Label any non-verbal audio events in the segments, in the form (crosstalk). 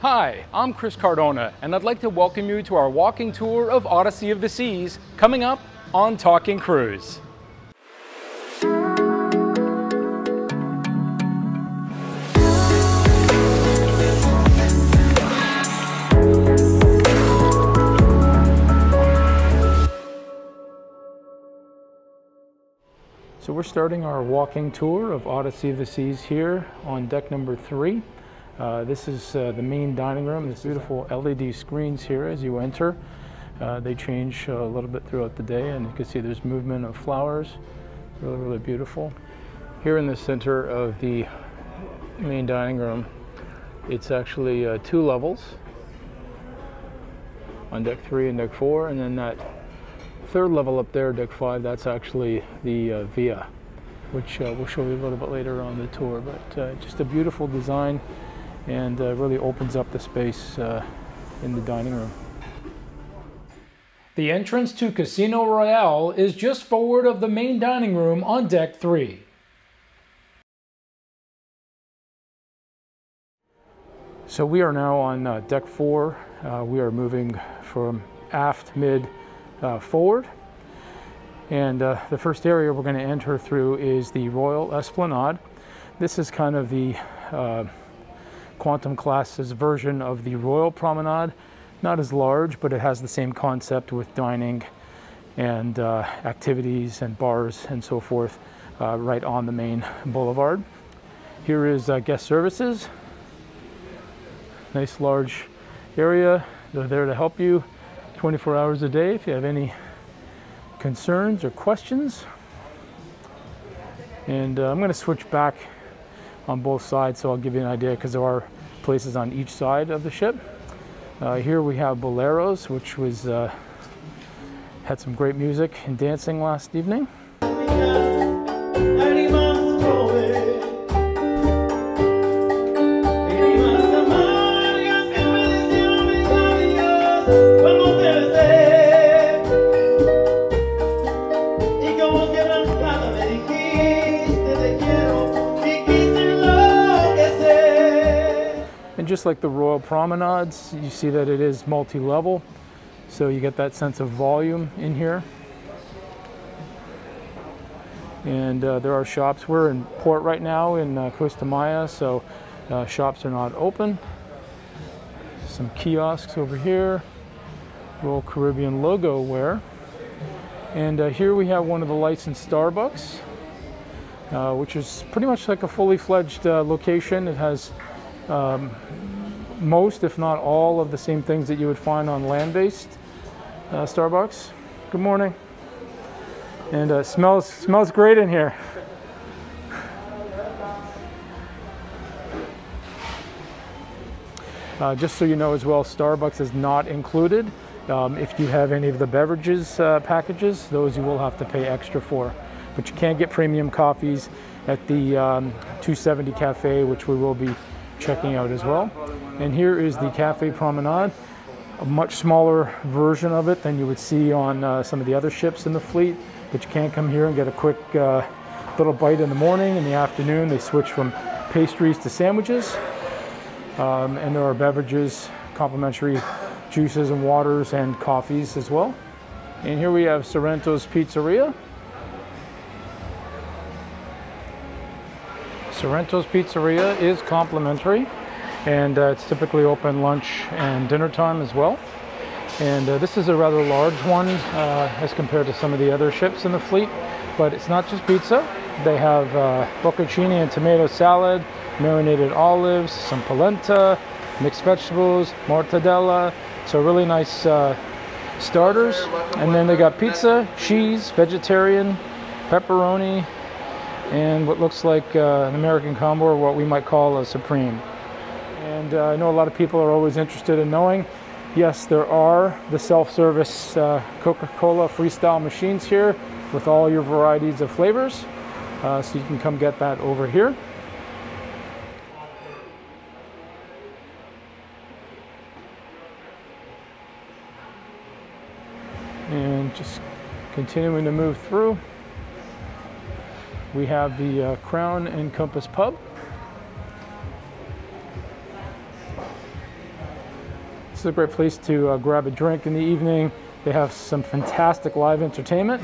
Hi, I'm Chris Cardona, and I'd like to welcome you to our walking tour of Odyssey of the Seas coming up on Talking Cruise. So we're starting our walking tour of Odyssey of the Seas here on deck number three. Uh, this is uh, the main dining room. There's beautiful LED screens here as you enter. Uh, they change a little bit throughout the day and you can see there's movement of flowers. Really, really beautiful. Here in the center of the main dining room, it's actually uh, two levels on deck three and deck four and then that third level up there, deck five, that's actually the uh, via, which uh, we'll show you a little bit later on the tour. But just a beautiful design and uh, really opens up the space uh, in the dining room. The entrance to Casino Royale is just forward of the main dining room on deck three. So we are now on uh, deck four. we are moving from aft, mid, uh, forward. And uh, the first area we're going to enter through is the Royal Esplanade. This is kind of the uh, Quantum Class's version of the Royal Promenade. Not as large, but it has the same concept with dining and uh, activities and bars and so forth uh, right on the main boulevard. Here is uh, guest services. Nice large area. They're there to help you 24 hours a day if you have any concerns or questions. And uh, I'm going to switch back on both sides so I'll give you an idea because there are places on each side of the ship. Uh, here we have Boleros, which was uh, had some great music and dancing last evening. Just like the Royal Promenades, you see that it is multi-level. So you get that sense of volume in here. And uh, there are shops. We're in port right now in uh, Costa Maya, so uh, shops are not open. Some kiosks over here. Royal Caribbean logo wear. And uh, here we have one of the licensed Starbucks, uh, which is pretty much like a fully fledged uh, location. It has um, most, if not all, of the same things that you would find on land-based uh, Starbucks. Good morning. And uh, smells smells great in here. (laughs) Uh, just so you know as well, Starbucks is not included. Um, if you have any of the beverages uh, packages, those you will have to pay extra for. But you can get premium coffees at the um, 270 Cafe, which we will be checking out as well. And here is the Cafe Promenade, a much smaller version of it than you would see on uh, some of the other ships in the fleet. But you can come here and get a quick uh, little bite in the morning. In the afternoon, they switch from pastries to sandwiches. Um, and there are beverages, complimentary juices and waters and coffees as well. And here we have Sorrento's Pizzeria. Sorrento's Pizzeria is complimentary and uh, it's typically open lunch and dinner time as well. And uh, this is a rather large one uh, as compared to some of the other ships in the fleet, but it's not just pizza. They have uh, bocconcini and tomato salad, marinated olives, some polenta, mixed vegetables, mortadella, so really nice uh, starters. And then they got pizza, cheese, vegetarian, pepperoni, and what looks like uh, an American combo or what we might call a Supreme. And uh, I know a lot of people are always interested in knowing, yes, there are the self-service uh, Coca-Cola Freestyle machines here with all your varieties of flavors. Uh, so you can come get that over here. And just continuing to move through we have the uh, Crown and Compass Pub. This is a great place to uh, grab a drink in the evening. They have some fantastic live entertainment.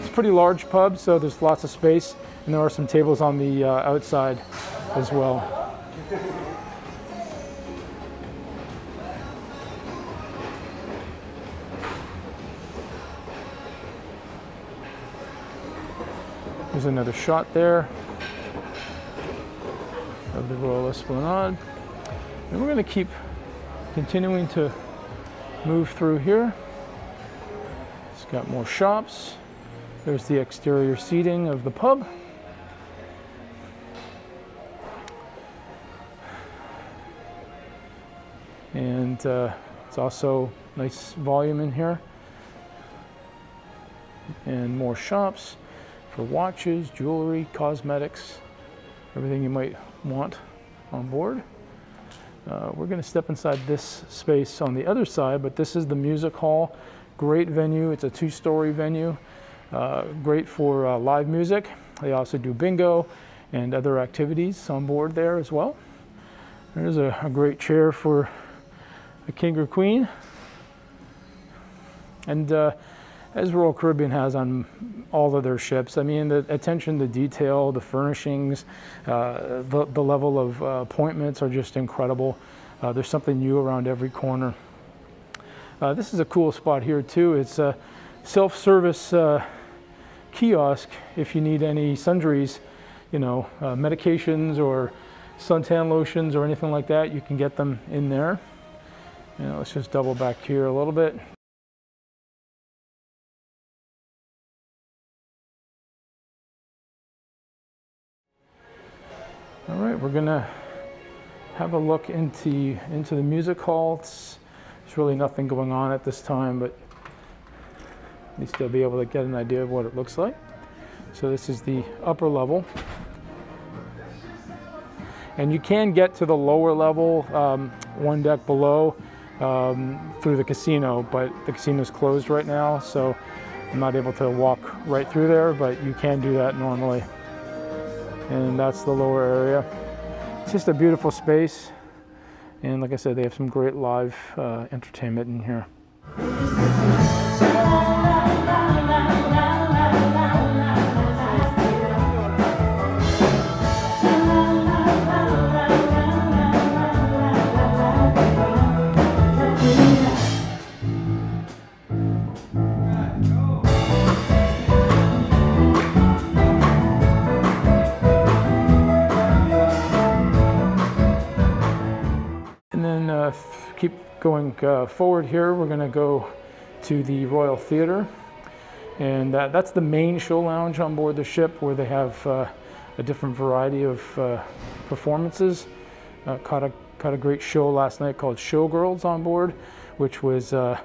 It's a pretty large pub, so there's lots of space, and there are some tables on the uh, outside as well. There's another shot there of the Royal Esplanade. And we're going to keep continuing to move through here. It's got more shops. There's the exterior seating of the pub. Uh, it's also nice volume in here. And more shops for watches, jewelry, cosmetics, everything you might want on board. Uh, we're going to step inside this space on the other side, but this is the music hall. Great venue. It's a two-story venue. Uh, great for uh, live music. They also do bingo and other activities on board there as well. There's a, a great chair for a king or queen. And uh, as Royal Caribbean has on all of their ships. I mean, the attention to detail, the furnishings, uh, the, the level of uh, appointments are just incredible. Uh, there's something new around every corner. Uh, this is a cool spot here too. It's a self-service uh, kiosk if you need any sundries, you know, medications or suntan lotions or anything like that, you can get them in there. Let's just double back here a little bit. All right, we're gonna have a look into, into the music hall. It's, there's really nothing going on at this time, but at least you'll be able to get an idea of what it looks like. So this is the upper level. And you can get to the lower level, um, one deck below, um, through the casino, but the casino is closed right now, so I'm not able to walk right through there, but you can do that normally and that's the lower area. It's just a beautiful space. And like I said, they have some great live uh, entertainment in here. Going uh, forward here, we're going to go to the Royal Theatre. And uh, that's the main show lounge on board the ship where they have uh, a different variety of uh, performances. Uh, caught, a, caught a great show last night called Showgirls on board, which was, uh,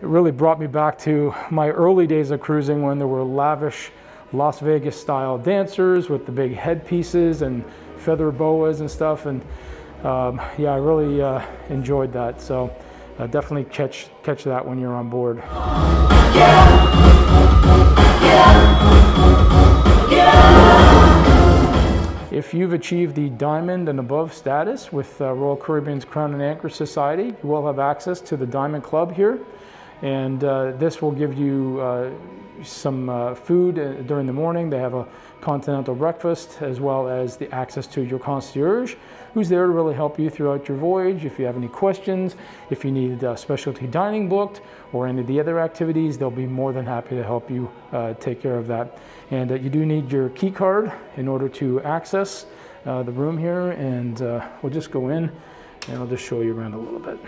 really brought me back to my early days of cruising when there were lavish Las Vegas style dancers with the big headpieces and feather boas and stuff. And um, yeah, I really uh, enjoyed that. So uh, definitely catch catch that when you're on board. If you've achieved the diamond and above status with uh, Royal Caribbean's Crown and Anchor Society, you will have access to the Diamond Club here. And uh, this will give you uh, some uh, food during the morning. They have a continental breakfast as well as the access to your concierge who's there to really help you throughout your voyage. If you have any questions, if you need uh, specialty dining booked or any of the other activities, they'll be more than happy to help you uh, take care of that. And uh, you do need your key card in order to access uh, the room here and we'll just go in and I'll just show you around a little bit.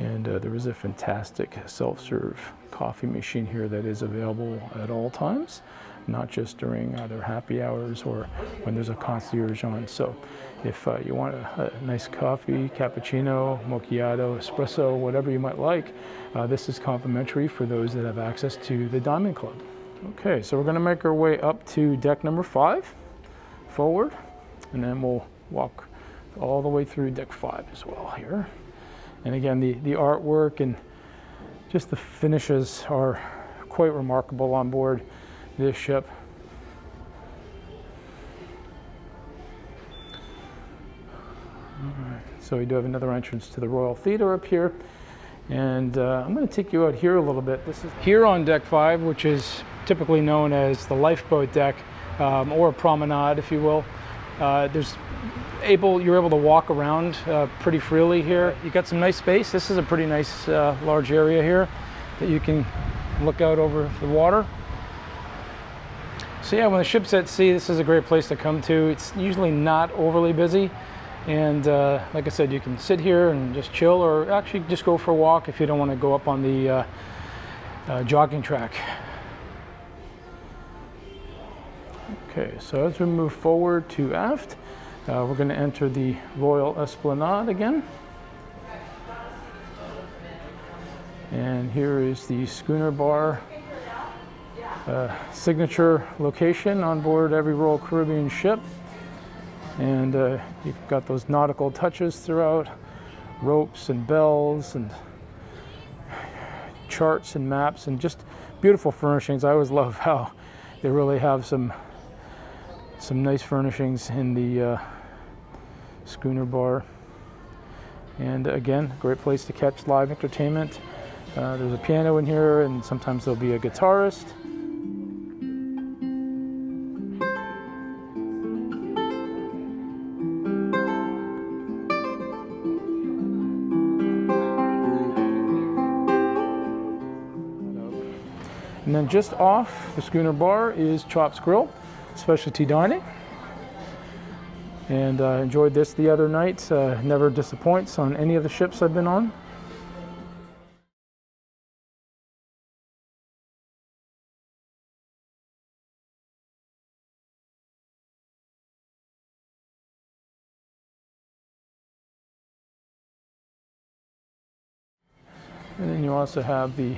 And uh, there is a fantastic self-serve coffee machine here that is available at all times. not just during either happy hours or when there's a concierge on. So if uh, you want a, a, nice coffee, cappuccino, macchiato, espresso, whatever you might like, uh, this is complimentary for those that have access to the Diamond Club. Okay, so we're gonna make our way up to deck number five, forward, and then we'll walk all the way through deck five as well here. And again, the, the artwork and just the finishes are quite remarkable on board this ship. So we do have another entrance to the Royal Theatre up here. And uh, I'm going to take you out here a little bit. This is here on deck five, which is typically known as the lifeboat deck um, or promenade, if you will. Uh, there's able you're able to walk around uh, pretty freely here. You got some nice space. This is a pretty nice uh, large area here that you can look out over the water. So yeah, when the ship's at sea, this is a great place to come to. It's usually not overly busy. And uh, like I said, you can sit here and just chill or actually just go for a walk if you don't want to go up on the uh, uh, jogging track. Okay, so as we move forward to aft, uh, we're going to enter the Royal Esplanade again. And here is the schooner bar uh, signature location on board every Royal Caribbean ship. And uh, you've got those nautical touches throughout, ropes and bells and charts and maps and just beautiful furnishings. I always love how they really have some some nice furnishings in the uh, schooner bar. And again, great place to catch live entertainment. Uh, there's a piano in here and sometimes there'll be a guitarist. And then just off the schooner bar is Chops Grille, specialty dining and uh, enjoyed this the other night. Uh, never disappoints on any of the ships I've been on. And then you also have the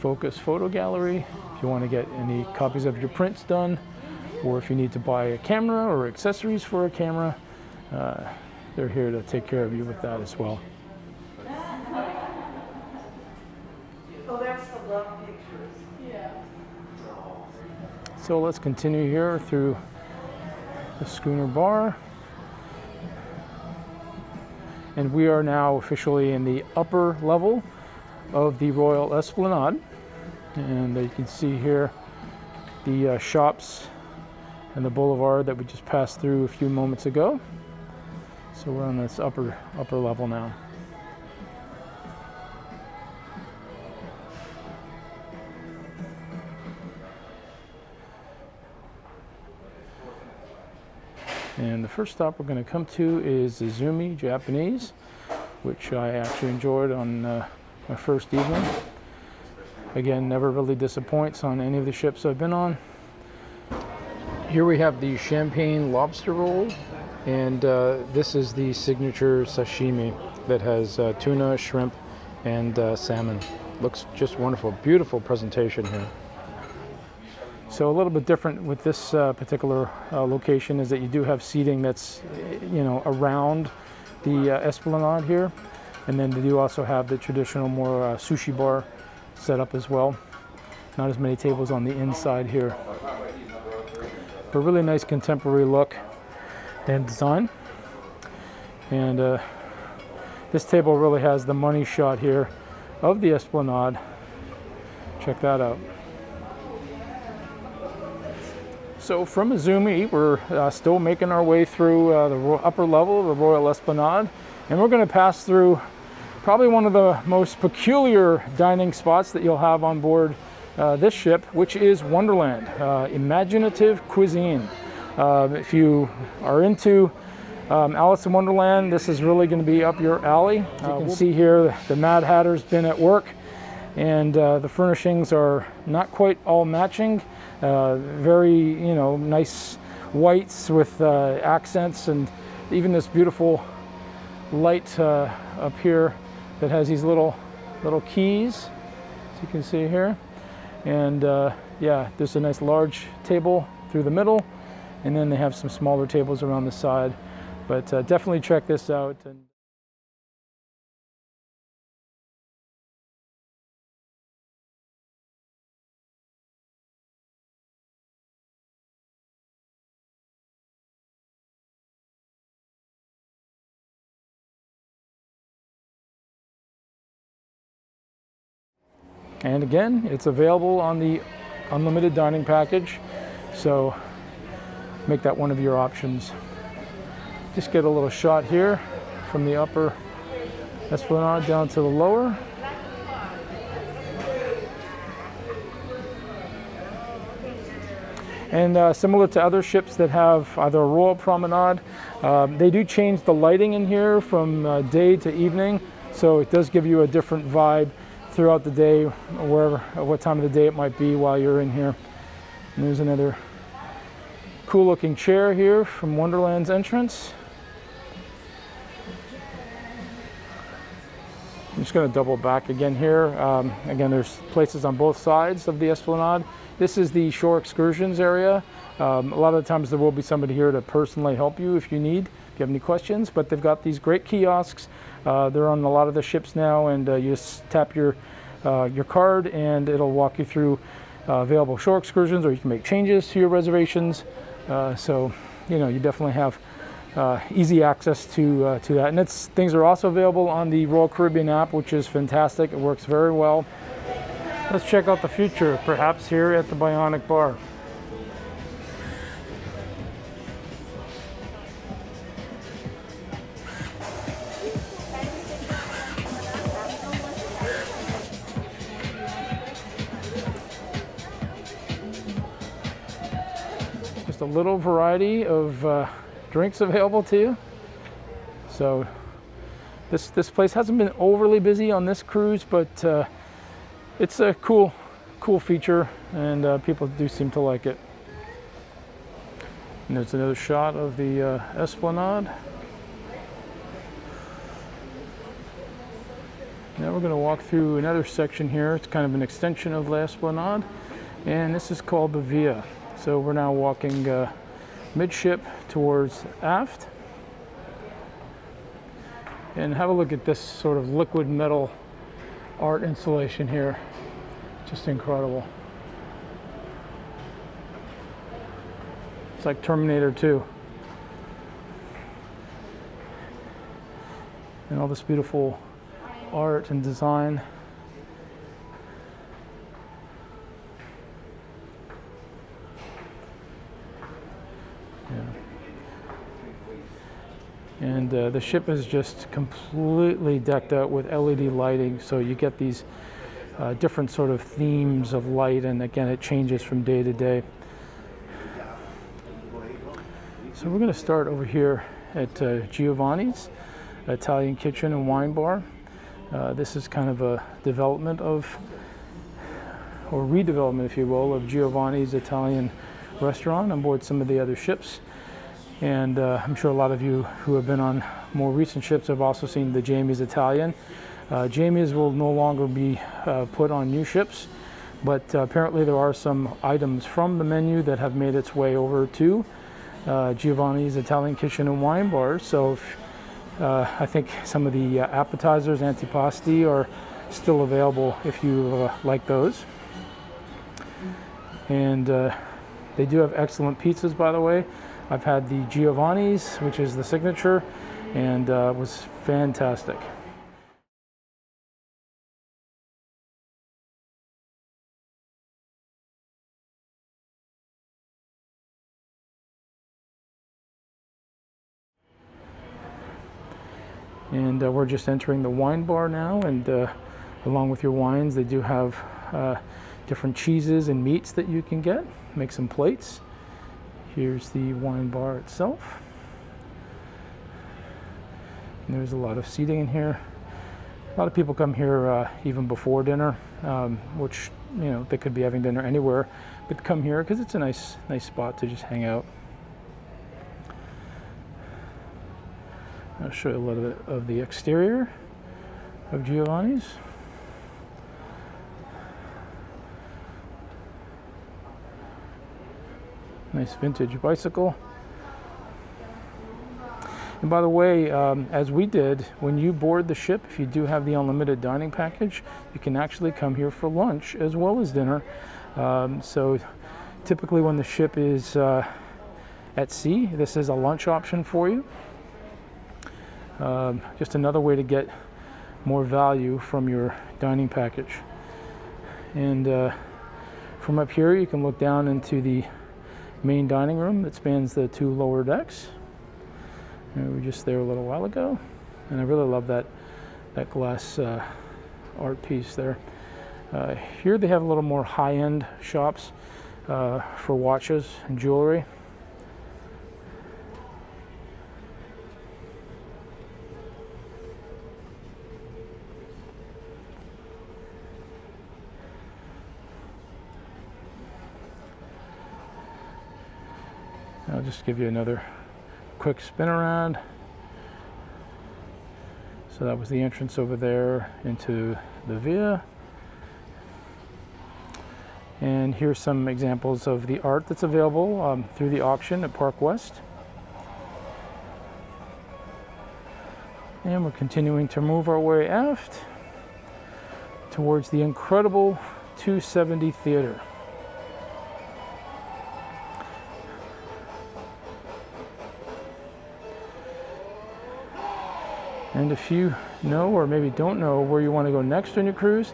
Focus Photo Gallery if you want to get any copies of your prints done or if you need to buy a camera or accessories for a camera, uh, they're here to take care of you with that as well. So let's continue here through the schooner bar. And we are now officially in the upper level of the Royal Esplanade. And you can see here the uh, shops and the boulevard that we just passed through a few moments ago. So we're on this upper upper level now. And the first stop we're going to come to is Izumi Japanese, which I actually enjoyed on uh, my first evening. Again, never really disappoints on any of the ships I've been on. Here we have the champagne lobster roll, and uh, this is the signature sashimi that has uh, tuna, shrimp, and uh, salmon. Looks just wonderful. Beautiful presentation here. So a little bit different with this uh, particular uh, location is that you do have seating that's, you know, around the uh, esplanade here. And then they do also have the traditional more sushi bar set up as well. Not as many tables on the inside here a really nice contemporary look and design. And uh, this table really has the money shot here of the Esplanade. Check that out. So from Izumi, we're uh, still making our way through uh, the upper level of the Royal Esplanade, and we're going to pass through probably one of the most peculiar dining spots that you'll have on board uh, this ship, which is Wonderland, uh, imaginative cuisine. Uh, if you are into um, Alice in Wonderland, this is really going to be up your alley. As you can see here, the Mad Hatter's been at work and uh, the furnishings are not quite all matching, Uh, very, you know, nice whites with uh, accents and even this beautiful light uh, up here that has these little little keys, as you can see here. And uh, yeah, there's a nice large table through the middle, and then they have some smaller tables around the side. But uh, definitely check this out. And again, it's available on the unlimited dining package. So make that one of your options. Just get a little shot here from the upper esplanade down to the lower. And uh, similar to other ships that have either a royal promenade, um, they do change the lighting in here from uh, day to evening. So it does give you a different vibe throughout the day, wherever, what time of the day it might be while you're in here. And there's another cool looking chair here from Wonderland's entrance. I'm just going to double back again here. Um, again, there's places on both sides of the Esplanade. This is the shore excursions area. Um, a lot of the times there will be somebody here to personally help you if you need, if you have any questions, but they've got these great kiosks. Uh, they're on a lot of the ships now and uh, you just tap your, uh, your card and it'll walk you through uh, available shore excursions or you can make changes to your reservations. Uh, so, you know, you definitely have uh, easy access to, to that. And it's, things are also available on the Royal Caribbean app, which is fantastic. It works very well. Let's check out the future, perhaps here at the Bionic Bar. Little variety of uh, drinks available to you. So this, this place hasn't been overly busy on this cruise, but uh, it's a cool, cool feature, and uh, people do seem to like it. And there's another shot of the uh, Esplanade. Now we're going to walk through another section here. It's kind of an extension of the Esplanade, and this is called the Via. So we're now walking uh, midship towards aft. And have a look at this sort of liquid metal art installation here. Just incredible. It's like Terminator 2. And all this beautiful art and design. And uh, the ship is just completely decked out with LED lighting, so you get these uh, different sort of themes of light, and again, it changes from day to day. So we're going to start over here at uh, Giovanni's Italian Kitchen and Wine Bar. Uh, this is kind of a development of, or redevelopment, if you will, of Giovanni's Italian restaurant on board some of the other ships. And uh, I'm sure a lot of you who have been on more recent ships have also seen the Jamie's Italian. Uh, Jamie's will no longer be uh, put on new ships, but uh, apparently there are some items from the menu that have made its way over to uh, Giovanni's Italian Kitchen and Wine Bars. So if, uh, I think some of the appetizers, antipasti, are still available if you like those. And they do have excellent pizzas, by the way. I've had the Giovanni's, which is the signature, and uh, was fantastic. And uh, we're just entering the wine bar now, and uh, along with your wines, they do have uh, different cheeses and meats that you can get. Make some plates. Here's the wine bar itself. And there's a lot of seating in here. A lot of people come here uh, even before dinner, um, which you know, they could be having dinner anywhere, but come here because it's a nice, nice spot to just hang out. I'll show you a little bit of the exterior of Giovanni's. Nice vintage bicycle. And by the way, um, as we did, when you board the ship, if you do have the unlimited dining package, you can actually come here for lunch as well as dinner. Um, so typically when the ship is uh, at sea, this is a lunch option for you. Um, just another way to get more value from your dining package. And uh, from up here, you can look down into the main dining room that spans the two lower decks. And we were just there a little while ago, and I really love that that glass uh, art piece there. Uh, here they have a little more high-end shops uh, for watches and jewelry. I'll just give you another quick spin around. So that was the entrance over there into the Via. And here's some examples of the art that's available um, through the auction at Park West. And we're continuing to move our way aft towards the incredible 270 Theater. And if you know or maybe don't know where you want to go next on your cruise,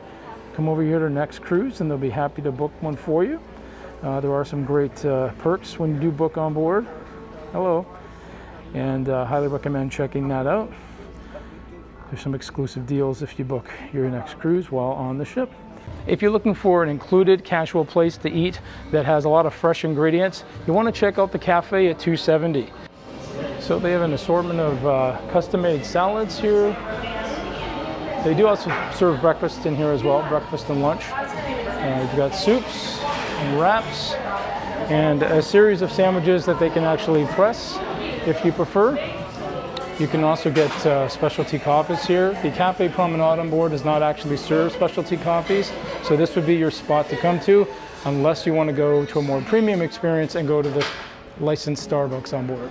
come over here to Next Cruise and they'll be happy to book one for you. Uh, there are some great uh, perks when you do book on board. Hello. And uh, highly recommend checking that out. There's some exclusive deals if you book your next cruise while on the ship. If you're looking for an included casual place to eat that has a lot of fresh ingredients, you want to check out the cafe at 270. So they have an assortment of uh, custom-made salads here. They do also serve breakfast in here as well, breakfast and lunch. Uh, you've got soups and wraps and a series of sandwiches that they can actually press if you prefer. You can also get uh, specialty coffees here. The Cafe Promenade on board does not actually serve specialty coffees, so this would be your spot to come to unless you want to go to a more premium experience and go to the licensed Starbucks on board.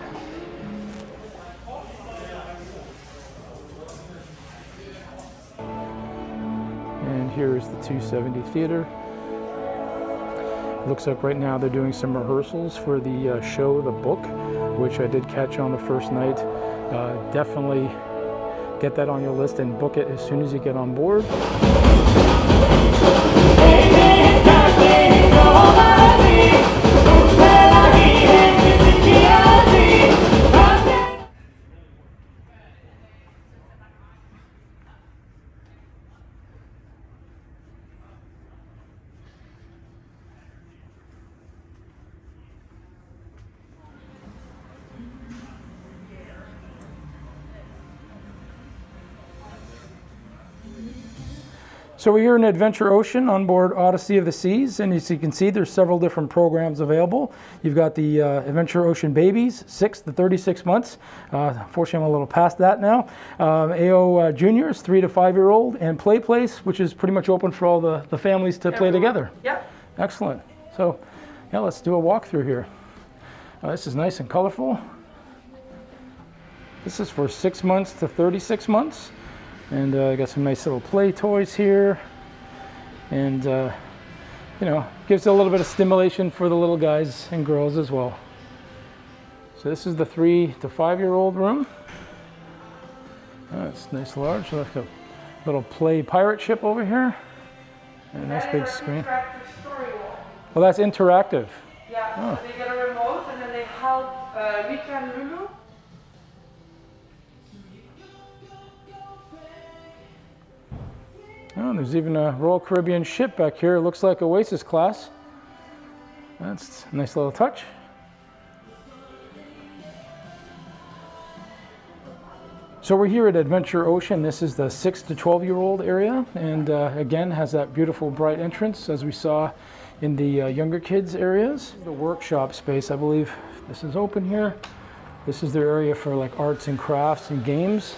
Here's the 270 Theater. It looks like right now they're doing some rehearsals for the uh, show, The Book, which I did catch on the first night. Uh, definitely get that on your list and book it as soon as you get on board. So we're here in Adventure Ocean on board Odyssey of the Seas, and as you can see, there's several different programs available. You've got the uh, Adventure Ocean Babies, 6 to 36 months. Uh, unfortunately, I'm a little past that now. Um, AO uh, Juniors, 3 to 5-year-old, and Play Place, which is pretty much open for all the, the families to Everyone. play together. Yep. Excellent. So, yeah, let's do a walkthrough here. Uh, this is nice and colorful. This is for 6 months to 36 months. And uh, got some nice little play toys here. And, uh, you know, gives a little bit of stimulation for the little guys and girls as well. So this is the three to five year old room. That's oh, nice large. Look a little play pirate ship over here. And a nice big screen. Well, that's interactive. Yeah, oh. so they get a remote and then they help uh, Rika and Lulu Oh, there's even a Royal Caribbean ship back here. It looks like Oasis class. That's a nice little touch. So we're here at Adventure Ocean. This is the 6 to 12 year old area and uh, again has that beautiful bright entrance as we saw in the uh, younger kids areas. The workshop space, I believe this is open here. This is their area for like arts and crafts and games.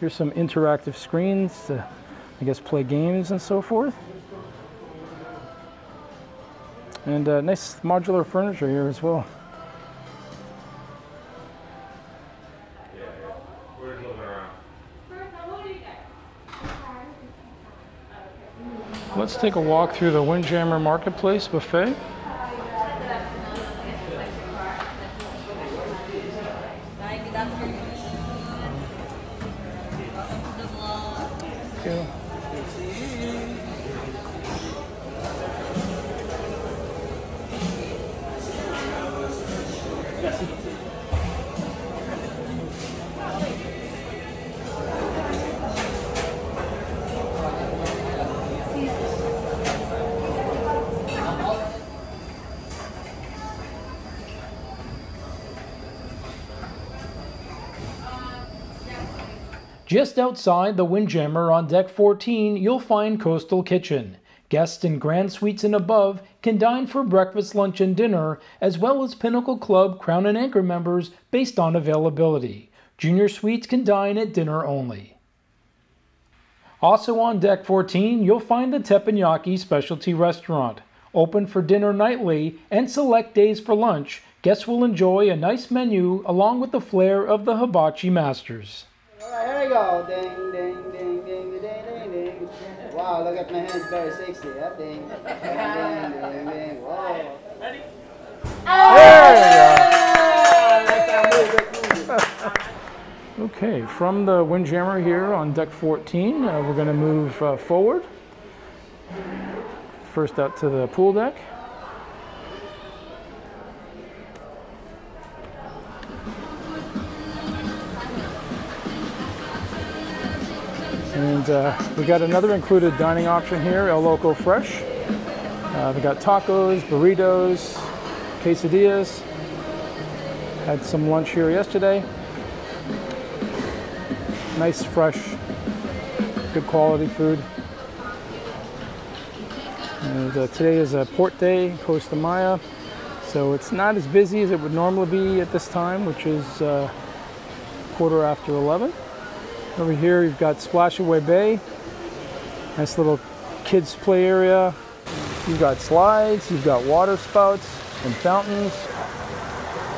Here's some interactive screens to, I guess, play games and so forth. And uh, nice modular furniture here as well. Let's take a walk through the Windjammer Marketplace buffet. Just outside the Windjammer on deck 14, you'll find Coastal Kitchen. Guests in grand suites and above can dine for breakfast, lunch, and dinner, as well as Pinnacle Club Crown and Anchor members based on availability. Junior suites can dine at dinner only. Also on deck 14, you'll find the Teppanyaki Specialty Restaurant. Open for dinner nightly and select days for lunch, guests will enjoy a nice menu along with the flair of the hibachi masters. All right, here we go. Ding, ding, ding, ding, ding, ding, ding. Wow, look at my hands, very sexy. Huh? Ding, ding, ding, ding. Whoa. Ready? (laughs) Okay, from the Windjammer here on deck 14, uh, we're going to move uh, forward. First out to the pool deck. And uh, we got another included dining option here, El Loco Fresh. Uh, we got tacos, burritos, quesadillas. Had some lunch here yesterday. Nice, fresh, good quality food. And uh, today is a port day, Costa Maya. So it's not as busy as it would normally be at this time, which is uh, quarter after 11. Over here you've got Splashaway Bay. Nice little kids play area. You've got slides, you've got water spouts and fountains.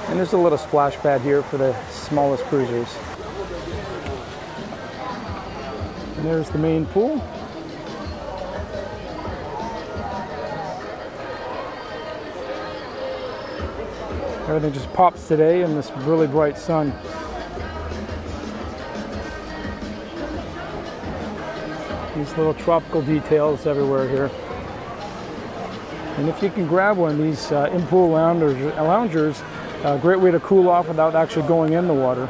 And there's a little splash pad here for the smallest cruisers. And there's the main pool. Everything just pops today in this really bright sun. These little tropical details everywhere here. And if you can grab one of these uh, in-pool loungers, loungers a great way to cool off without actually going in the water.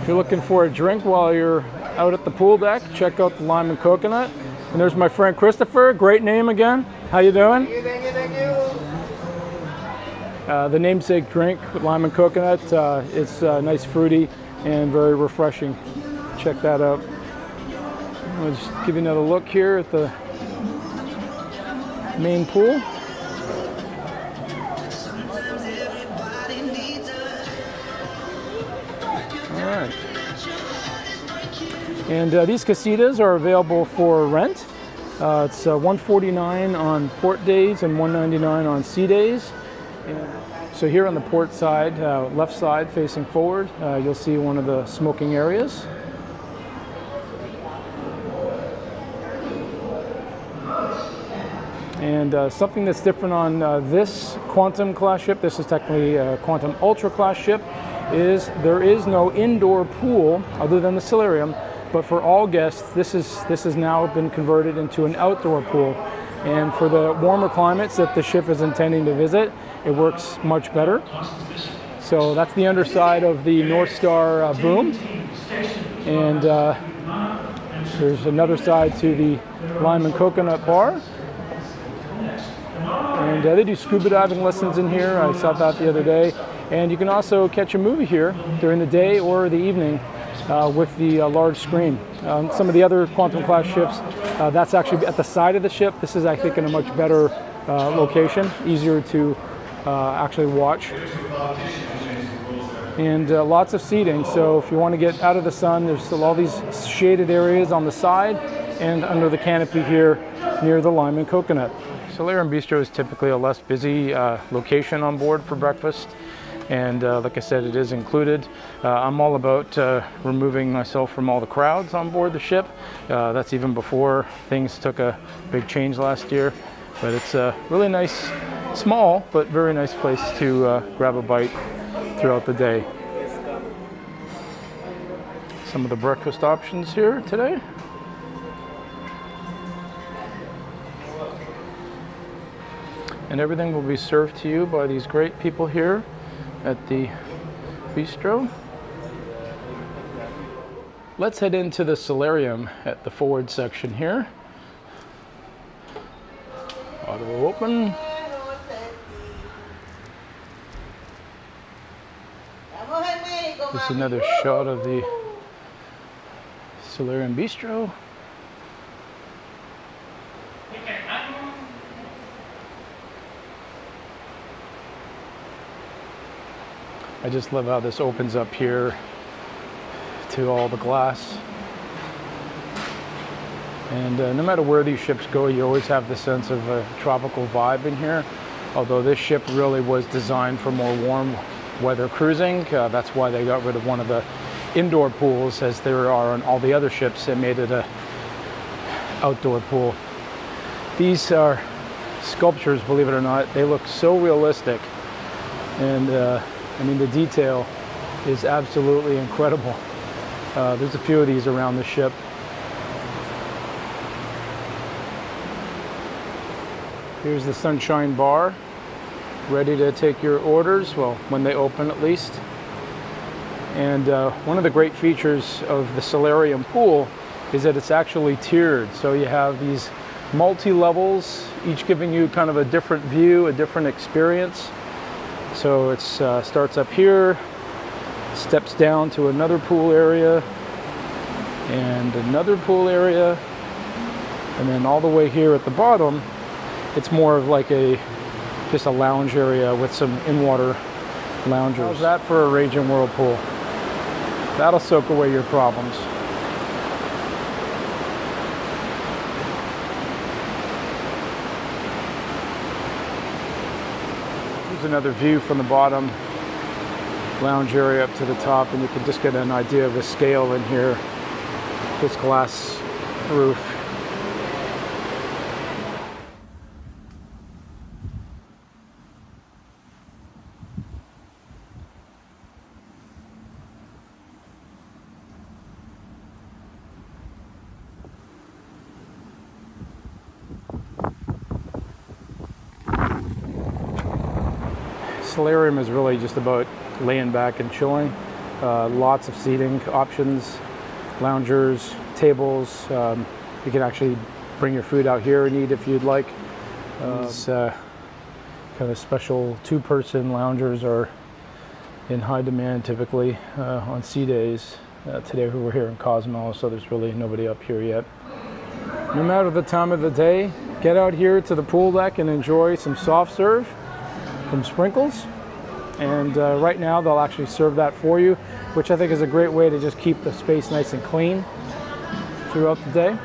If you're looking for a drink while you're out at the pool deck, check out the lime and coconut. And there's my friend Christopher, great name again. How you doing? Thank you, thank you, thank you. Uh, the namesake drink with lime and coconut, uh, it's uh, nice fruity and very refreshing. Check that out. I'll just give you another look here at the main pool. All right. And uh, these casitas are available for rent. Uh, it's uh, 149 on port days and 199 on sea days. So here on the port side, uh, left side facing forward, uh, you'll see one of the smoking areas. And uh, something that's different on uh, this Quantum class ship, this is technically a Quantum Ultra class ship, is there is no indoor pool other than the solarium, but for all guests, this is this has now been converted into an outdoor pool. And for the warmer climates that the ship is intending to visit, it works much better. So that's the underside of the North Star uh, boom. And uh, there's another side to the lime and coconut bar. And uh, they do scuba diving lessons in here. I saw that the other day. And you can also catch a movie here during the day or the evening uh, with the uh, large screen. Um, some of the other Quantum class ships, uh, that's actually at the side of the ship. This is, I think, in a much better location, easier to actually watch. And uh, lots of seating, so if you want to get out of the sun, there's still all these shaded areas on the side and under the canopy here near the lime and coconut. Solarium Bistro is typically a less busy location on board for breakfast and uh, like I said, it is included. Uh, I'm all about uh, removing myself from all the crowds on board the ship. Uh, that's even before things took a big change last year. But it's a really nice, small, but very nice place to uh, grab a bite throughout the day. Some of the breakfast options here today. and everything will be served to you by these great people here at the bistro. Let's head into the solarium at the forward section here. Auto open. Just another shot of the Solarium Bistro. I just love how this opens up here to all the glass. And uh, no matter where these ships go, you always have the sense of a tropical vibe in here. Although this ship really was designed for more warm weather cruising. Uh, that's why they got rid of one of the indoor pools as there are on all the other ships that made it a outdoor pool. These are sculptures, believe it or not. They look so realistic. And uh, I mean, the detail is absolutely incredible. Uh, there's a few of these around the ship. Here's the Sunshine Bar, ready to take your orders, well, when they open at least. And uh, one of the great features of the Solarium pool is that it's actually tiered. So you have these multi-levels, each giving you kind of a different view, a different experience. So it uh, starts up here, steps down to another pool area, and another pool area, and then all the way here at the bottom, it's more of like a just a lounge area with some in-water loungers. How's that for a raging whirlpool? That'll soak away your problems. Here's another view from the bottom lounge area up to the top and you can just get an idea of the scale in here. This glass roof solarium is really just about laying back and chilling. Uh, lots of seating options, loungers, tables. Um, you can actually bring your food out here and eat if you'd like. Uh, These uh, kind of special two-person loungers are in high demand typically uh, on sea days. Uh, today we were here in Cozumel, so there's really nobody up here yet. No matter the time of the day, get out here to the pool deck and enjoy some soft serve from Sprinkles. And uh, right now they'll actually serve that for you, which I think is a great way to just keep the space nice and clean throughout the day.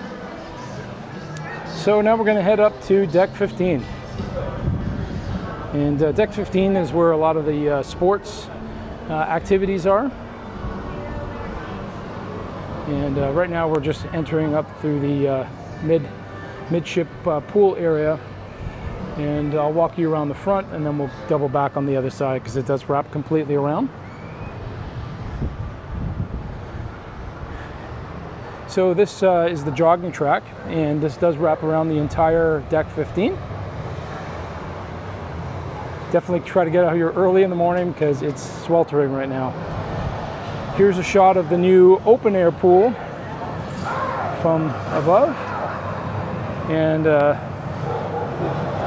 So now we're going to head up to deck 15. And uh, deck 15 is where a lot of the uh, sports uh, activities are. And uh, right now we're just entering up through the uh, mid midship pool area and I'll walk you around the front and then we'll double back on the other side because it does wrap completely around. So this uh, is the jogging track and this does wrap around the entire deck 15. Definitely try to get out here early in the morning because it's sweltering right now. Here's a shot of the new open air pool from above and uh,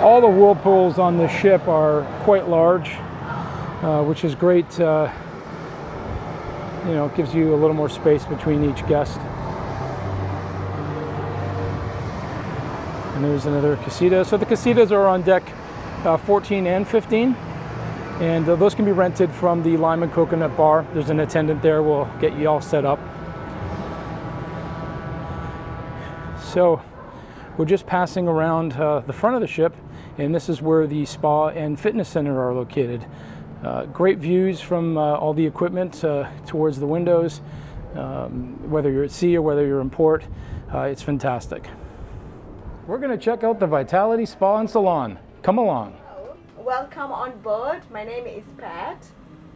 All the whirlpools on this ship are quite large, uh, which is great. Uh, you know, it gives you a little more space between each guest. And there's another casita. So the casitas are on deck uh, 14 and 15. And uh, those can be rented from the Lime and Coconut Bar. There's an attendant there. We'll get you all set up. So we're just passing around uh, the front of the ship, and this is where the spa and fitness center are located. Uh, great views from uh, all the equipment uh, towards the windows, um, whether you're at sea or whether you're in port. Uh, it's fantastic. We're going to check out the Vitality Spa and Salon. Come along. Welcome on board. My name is Pat,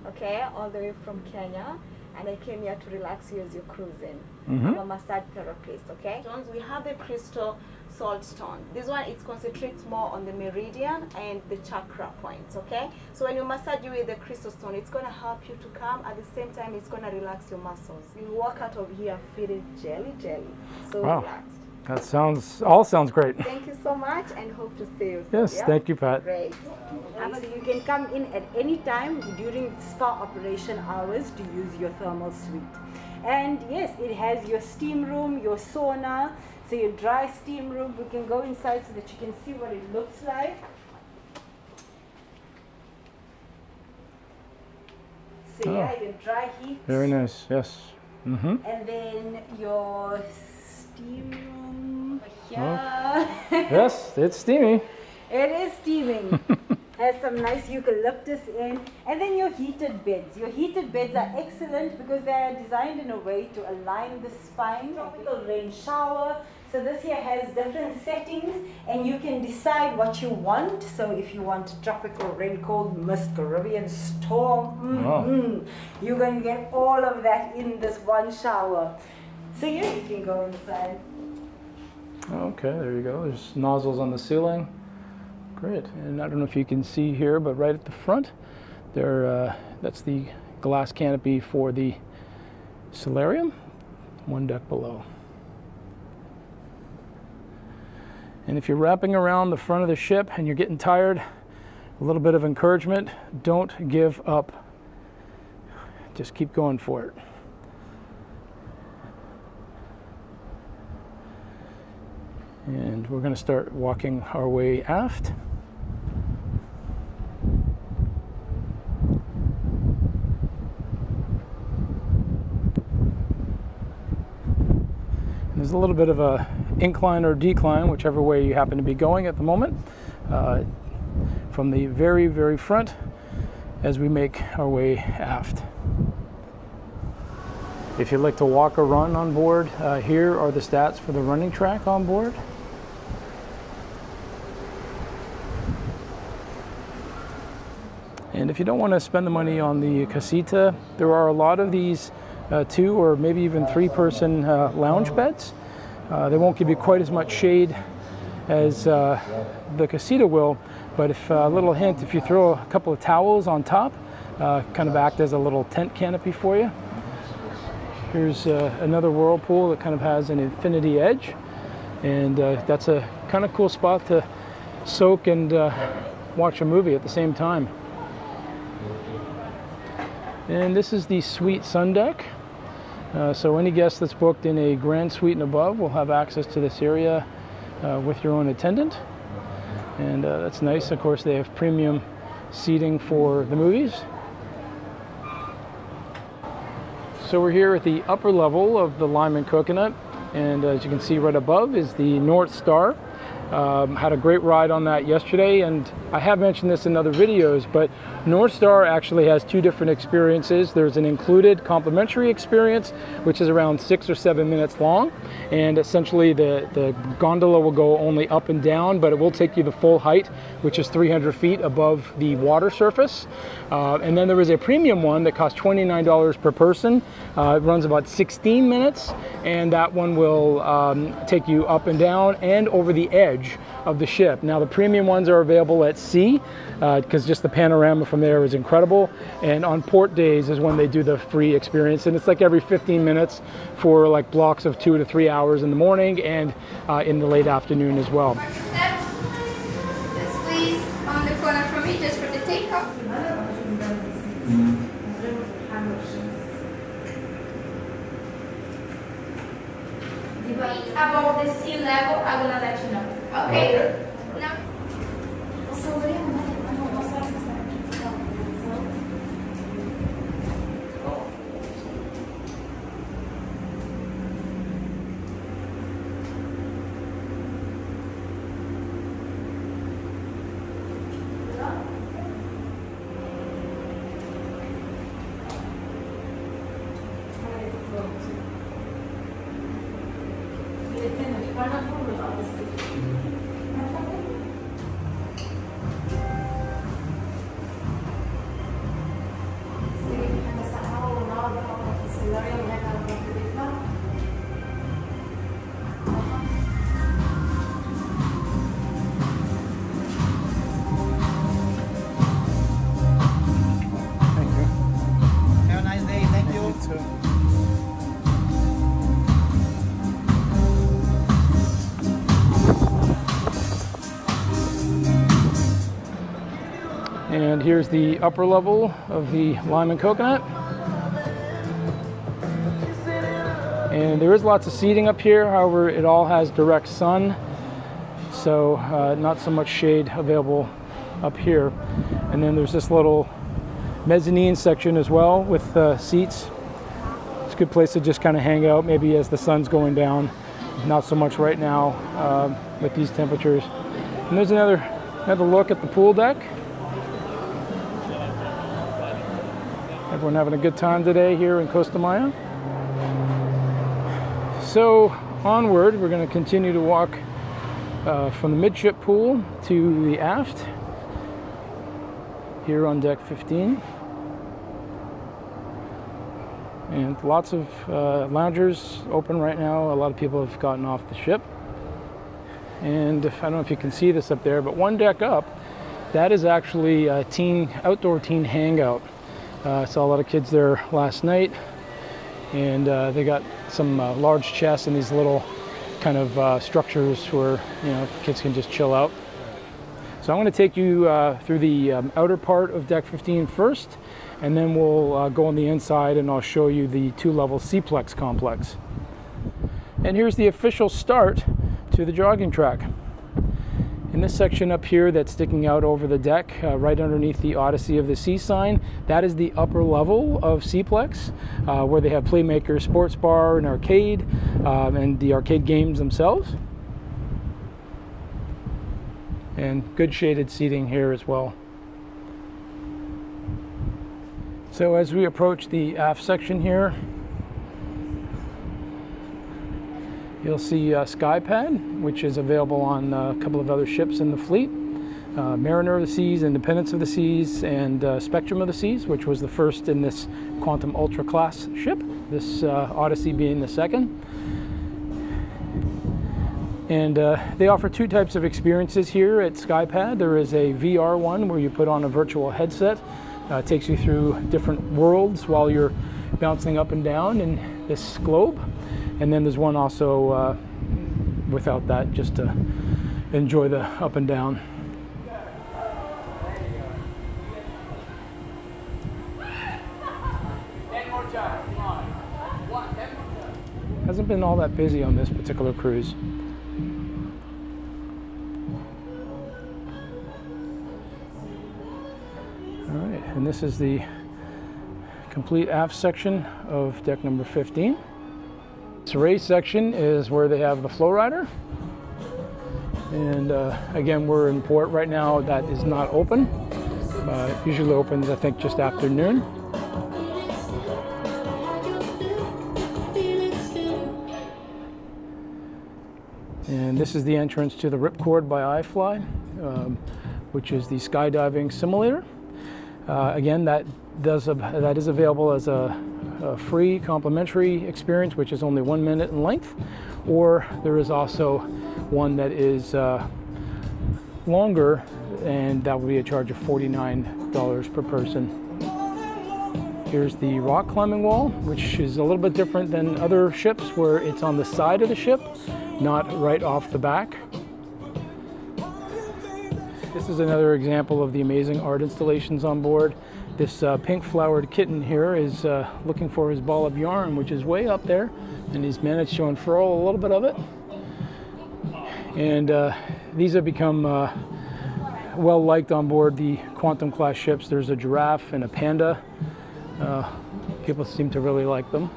okay, all the way from Kenya, and I came here to relax you as you're cruising. Mm-hmm. I'm a massage therapist, okay? Stones, we have the crystal salt stone. This one it concentrates more on the meridian and the chakra points, okay? So when you massage you with the crystal stone, it's gonna help you to calm. At the same time, it's gonna relax your muscles. You walk out of here feeling jelly, jelly, so Wow. relaxed. That sounds all sounds great. Thank you so much, and hope to see you. soon, Yes, yeah? thank you, Pat. Great. So you can come in at any time during spa operation hours to use your thermal suite. And yes, it has your steam room, your sauna, so your dry steam room. We can go inside so that you can see what it looks like. So Oh. yeah, your dry heat. Very nice. Yes. Mm-hmm. And then your steam room here. Oh. (laughs) Yes, it's steamy. It is steaming. (laughs) Has some nice eucalyptus in. And then your heated beds. Your heated beds are excellent because they are designed in a way to align the spine. Tropical rain shower. So this here has different settings and you can decide what you want. So if you want tropical rain, cold mist, Caribbean storm, mhm, you're going to get all of that in this one shower. So yeah, you can go inside. Okay, there you go. There's nozzles on the ceiling. Great. And I don't know if you can see here, but right at the front, there uh, that's the glass canopy for the solarium, one deck below. And if you're wrapping around the front of the ship and you're getting tired, a little bit of encouragement, don't give up. Just keep going for it. And we're going to start walking our way aft. A little bit of a incline or decline, whichever way you happen to be going at the moment, uh, from the very, very front as we make our way aft. If you'd like to walk or run on board, uh, here are the stats for the running track on board. And if you don't want to spend the money on the casita, there are a lot of these uh, two or maybe even three person uh, lounge beds. Uh, they won't give you quite as much shade as uh, the casita will, but if uh, a little hint, if you throw a couple of towels on top, uh, kind of act as a little tent canopy for you. Here's uh, another whirlpool that kind of has an infinity edge, and uh, that's a kind of cool spot to soak and uh, watch a movie at the same time. And this is the suite sun deck. Uh, so any guest that's booked in a grand suite and above will have access to this area uh, with your own attendant. And uh, that's nice. Of course, they have premium seating for the movies. So we're here at the upper level of the Lime and Coconut. And as you can see right above is the North Star. Um, had a great ride on that yesterday, and I have mentioned this in other videos, but North Star actually has two different experiences. There's an included complimentary experience, which is around six or seven minutes long, and essentially the, the gondola will go only up and down, but it will take you the full height, which is 300 feet above the water surface. Uh, and then there is a premium one that costs $29 per person. Uh, it runs about 16 minutes, and that one will um, take you up and down and over the edge of the ship. Now the premium ones are available at sea because just the panorama from there is incredible. And on port days is when they do the free experience, and it's like every 15 minutes for like blocks of two to three hours in the morning and uh, in the late afternoon as well. Above the sea level, I'm gonna let you know. Okay? Now. Here's the upper level of the lime and coconut. And there is lots of seating up here, however, it all has direct sun, so uh, not so much shade available up here. And then there's this little mezzanine section as well with uh, seats. It's a good place to just kind of hang out, maybe as the sun's going down. Not so much right now uh, with these temperatures. And there's another another look at the pool deck. Everyone having a good time today here in Costa Maya. So onward, we're going to continue to walk uh, from the midship pool to the aft here on deck 15. And lots of uh, loungers open right now. A lot of people have gotten off the ship. And if, I don't know if you can see this up there, but one deck up, that is actually a teen outdoor teen hangout. Uh, I saw a lot of kids there last night, and uh, they got some uh, large chests and these little kind of uh, structures where you know kids can just chill out. So I'm going to take you uh, through the um, outer part of deck 15 first, and then we'll uh, go on the inside and I'll show you the two-level Seaplex complex. And here's the official start to the jogging track. In this section up here that's sticking out over the deck, uh, right underneath the Odyssey of the Sea sign, that is the upper level of Seaplex, uh, where they have Playmaker Sports Bar and arcade, um, and the arcade games themselves. And good shaded seating here as well. So as we approach the aft section here, You'll see uh, Skypad, which is available on uh, a couple of other ships in the fleet. Uh, Mariner of the Seas, Independence of the Seas, and uh, Spectrum of the Seas, which was the first in this Quantum Ultra class ship, this uh, Odyssey being the second. And uh, they offer two types of experiences here at Skypad. There is a VR one where you put on a virtual headset. Takes you through different worlds while you're bouncing up and down in this globe. And then there's one also uh, without that, just to enjoy the up and down. Hasn't been all that busy on this particular cruise. All right, and this is the complete aft section of deck number 15. This race section is where they have the FlowRider. And uh, again, we're in port right now. That is not open. Usually opens, I think, just after noon. And this is the entrance to the Ripcord by iFly, um, which is the skydiving simulator. Uh, again, that does that is available as a, a, free complimentary experience, which is only one minute in length, or there is also one that is uh, longer, and that will be a charge of $49 per person. Here's the rock climbing wall, which is a little bit different than other ships, where it's on the side of the ship, not right off the back. This is another example of the amazing art installations on board. This uh, pink flowered kitten here is uh, looking for his ball of yarn, which is way up there, and he's managed to unfurl a little bit of it. And uh, these have become uh, well liked on board the Quantum class ships. There's a giraffe and a panda. Uh, people seem to really like them.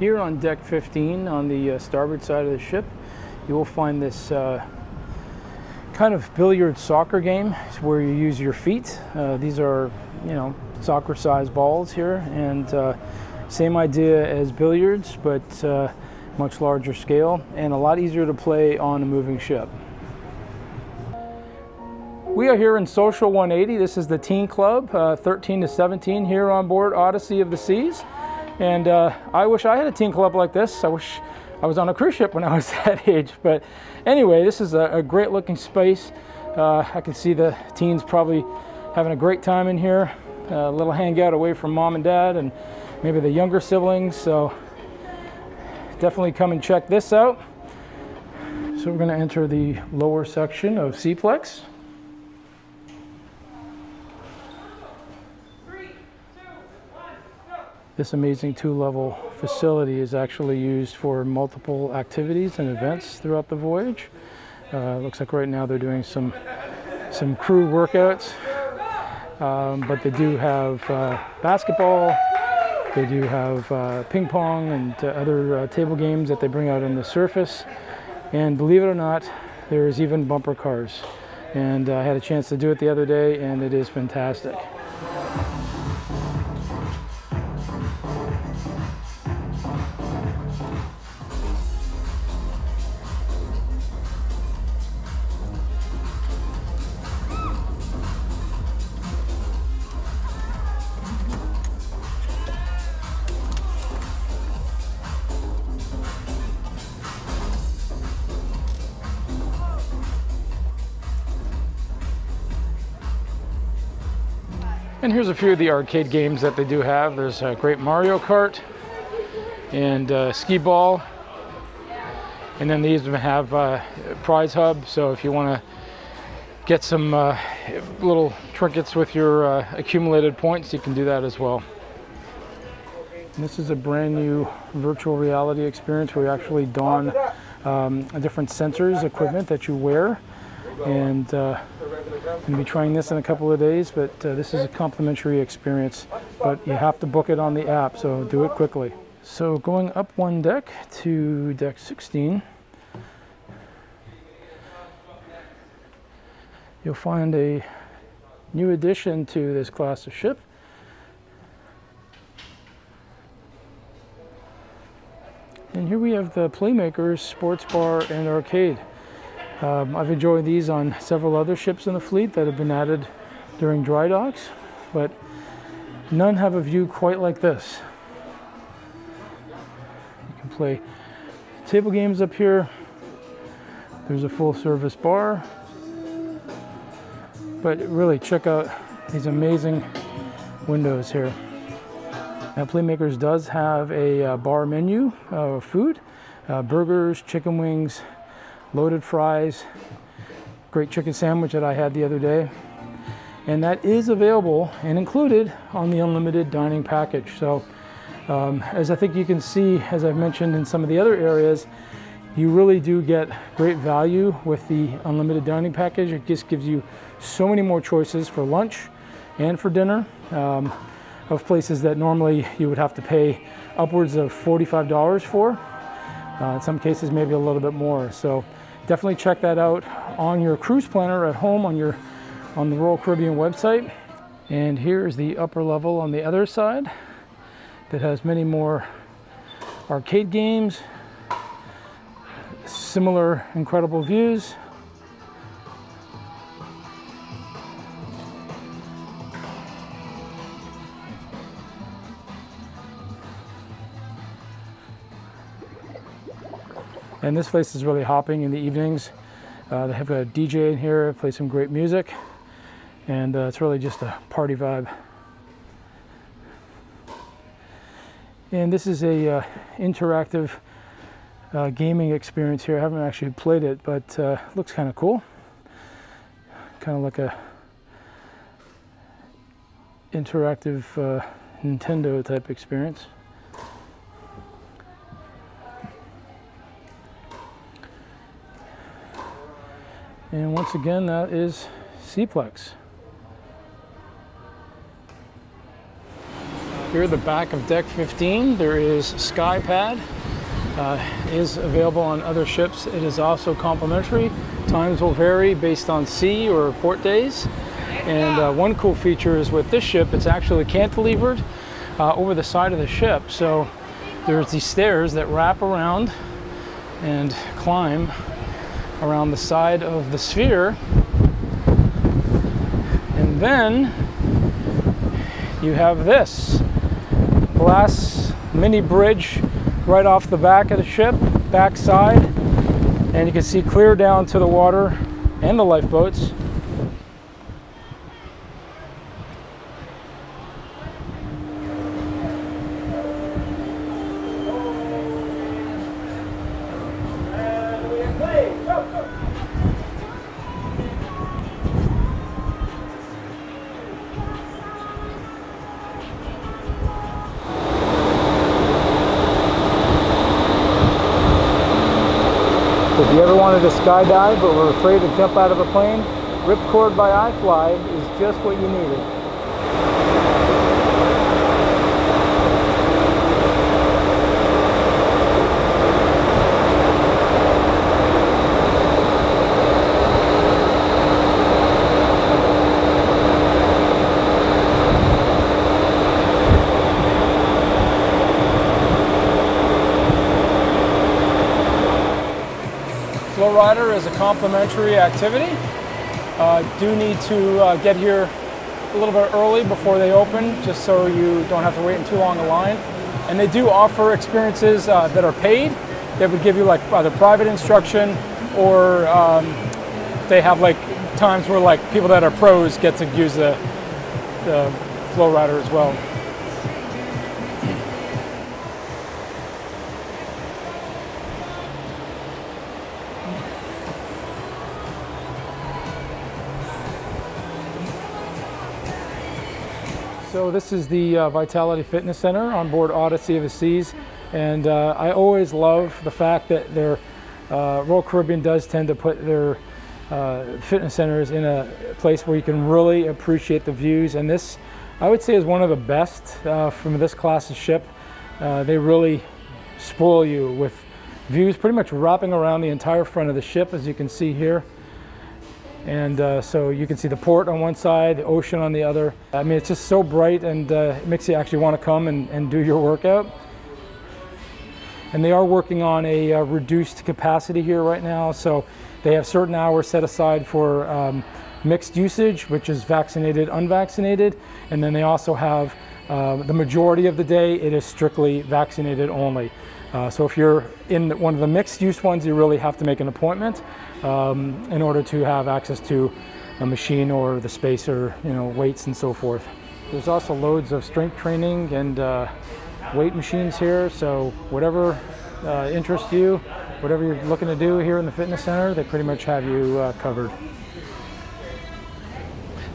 Here on deck 15 on the uh, starboard side of the ship, you will find this kind of billiard soccer game where you use your feet. Uh, these are, you know, soccer sized balls here and uh, same idea as billiards, but uh, much larger scale and a lot easier to play on a moving ship. We are here in Social 180. This is the Teen Club, uh, 13 to 17 here on board Odyssey of the Seas. And uh, I wish I had a teen club like this. I wish I was on a cruise ship when I was (laughs) that age. But anyway, this is a, a great looking space. Uh, I can see the teens probably having a great time in here. a little hangout away from mom and dad and maybe the younger siblings. So definitely come and check this out. So we're going to enter the lower section of Seaplex. This amazing two-level facility is actually used for multiple activities and events throughout the voyage. Uh, looks like right now they're doing some some crew workouts, um, but they do have uh, basketball, they do have uh, ping pong and uh, other uh, table games that they bring out on the surface. And believe it or not, there's even bumper cars. And I had a chance to do it the other day, and it is fantastic. And here's a few of the arcade games that they do have. There's a great Mario Kart and uh, Skee Ball. And then these have uh, Prize Hub, so if you want to get some uh, little trinkets with your uh, accumulated points, you can do that as well. And this is a brand new virtual reality experience where you actually don um, different sensors, equipment that you wear. And uh, I'm going to be trying this in a couple of days, but uh, this is a complimentary experience. But you have to book it on the app, so do it quickly. So going up one deck to deck 16, you'll find a new addition to this class of ship. And here we have the Playmakers Sports Bar and Arcade. Um, I've enjoyed these on several other ships in the fleet that have been added during dry docks, but none have a view quite like this. You can play table games up here. There's a full service bar. But really check out these amazing windows here. Now Playmakers does have a uh, bar menu of food, uh, burgers, chicken wings, loaded fries, great chicken sandwich that I had the other day. And that is available and included on the unlimited dining package. So um, as I think you can see, as I've mentioned in some of the other areas, you really do get great value with the unlimited dining package. It just gives you so many more choices for lunch and for dinner um, of places that normally you would have to pay upwards of $45 for. Uh, in some cases, maybe a little bit more. So definitely check that out on your cruise planner at home on your on the Royal Caribbean website. And here's the upper level on the other side that has many more arcade games, similar incredible views. And this place is really hopping in the evenings. Uh, they have a DJ in here, play some great music, and uh, it's really just a party vibe. And this is a uh, interactive uh, gaming experience here. I haven't actually played it, but uh, looks kind of cool. Kind of like a interactive uh, Nintendo type experience. And once again, that is Seaplex. Here at the back of deck 15, there is Skypad. Uh, is available on other ships. It is also complimentary. Times will vary based on sea or port days. And uh, one cool feature is with this ship, it's actually cantilevered uh, over the side of the ship. So there's these stairs that wrap around and climb around the side of the sphere. And then you have this glass mini bridge right off the back of the ship, back side. And you can see clear down to the water and the lifeboats. Wanted to skydive but were afraid to jump out of a plane, Ripcord by iFly is just what you needed. Is a complimentary activity. Uh, do need to uh, get here a little bit early before they open, just so you don't have to wait in too long a line. And they do offer experiences uh, that are paid. They would give you like either private instruction or um, they have like times where like people that are pros get to use the, the FlowRider as well. This is the uh, Vitality Fitness Center on board Odyssey of the Seas, and uh, I always love the fact that their uh, Royal Caribbean does tend to put their uh, fitness centers in a place where you can really appreciate the views, and this I would say is one of the best uh, from this class of ship. Uh, they really spoil you with views pretty much wrapping around the entire front of the ship, as you can see here. And uh, so you can see the port on one side, the ocean on the other. I mean, it's just so bright and uh, it makes you actually want to come and, and do your workout. And they are working on a uh, reduced capacity here right now. So they have certain hours set aside for um, mixed usage, which is vaccinated, unvaccinated. And then they also have uh, the majority of the day, it is strictly vaccinated only. Uh, so if you're in one of the mixed use ones, you really have to make an appointment um, in order to have access to a machine or the spacer, you know, weights and so forth. There's also loads of strength training and uh, weight machines here. So whatever uh, interests you, whatever you're looking to do here in the fitness center, they pretty much have you uh, covered.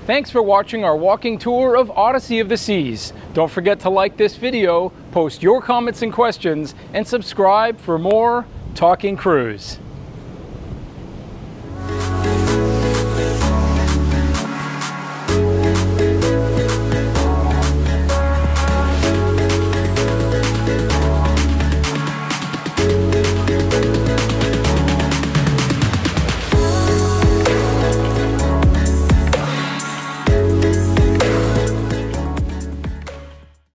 Thanks for watching our walking tour of Odyssey of the Seas. Don't forget to like this video, post your comments and questions, and subscribe for more Talking Cruise.